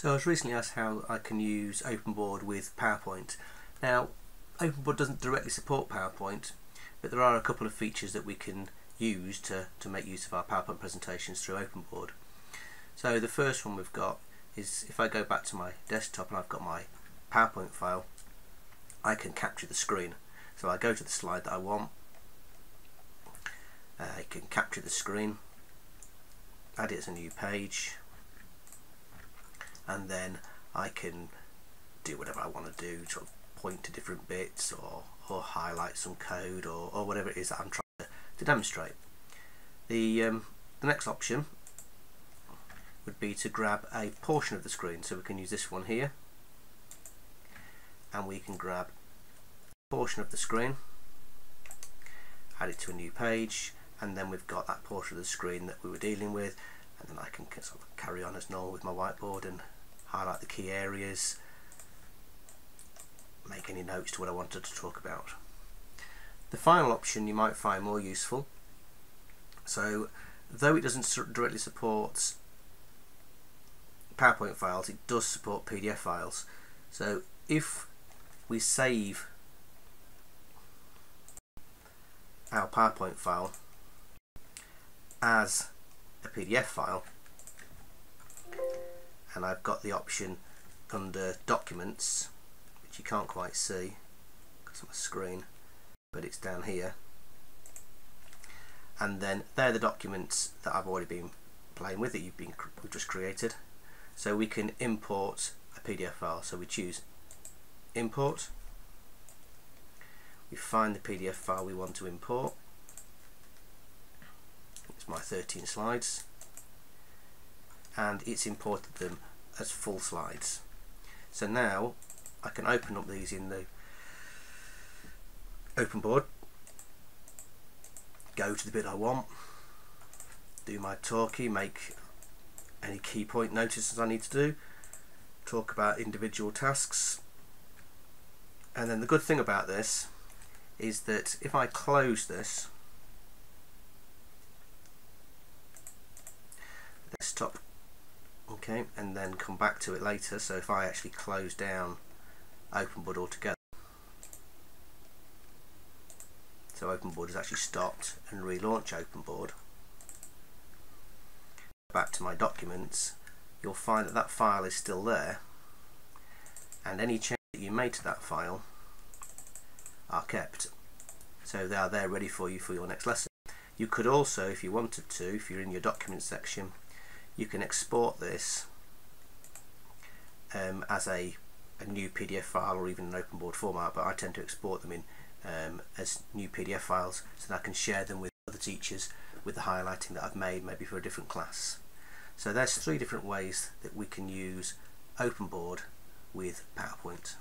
So I was recently asked how I can use OpenBoard with PowerPoint. Now, OpenBoard doesn't directly support PowerPoint, but there are a couple of features that we can use to, to make use of our PowerPoint presentations through OpenBoard. So the first one we've got is if I go back to my desktop and I've got my PowerPoint file, I can capture the screen. So I go to the slide that I want, uh, I can capture the screen, add it as a new page, and then I can do whatever I want to do, sort of point to different bits or, or highlight some code or, or whatever it is that I'm trying to, to demonstrate. The, um, the next option would be to grab a portion of the screen, so we can use this one here and we can grab a portion of the screen, add it to a new page and then we've got that portion of the screen that we were dealing with and then I can sort of carry on as normal with my whiteboard and highlight the key areas, make any notes to what I wanted to talk about. The final option you might find more useful. So though it doesn't directly support PowerPoint files, it does support PDF files. So if we save our PowerPoint file as a PDF file, and I've got the option under documents which you can't quite see because of my screen but it's down here. And then they're the documents that I've already been playing with that you've been we've just created. So we can import a PDF file. So we choose import. We find the PDF file we want to import. It's my 13 slides and it's imported them as full slides. So now I can open up these in the OpenBoard, go to the bit I want, do my talkie, make any key point notices I need to do, talk about individual tasks, and then the good thing about this is that if I close this, desktop okay and then come back to it later. So if I actually close down OpenBoard altogether so OpenBoard has actually stopped and relaunch OpenBoard back to my documents you'll find that that file is still there. And any change that you made to that file are kept. So they are there ready for you for your next lesson. You could also if you wanted to if you're in your documents section you can export this um, as a, a, new PDF file or even an OpenBoard format but I tend to export them in um, as new PDF files so that I can share them with other teachers with the highlighting that I've made maybe for a different class. So there's three different ways that we can use OpenBoard with PowerPoint.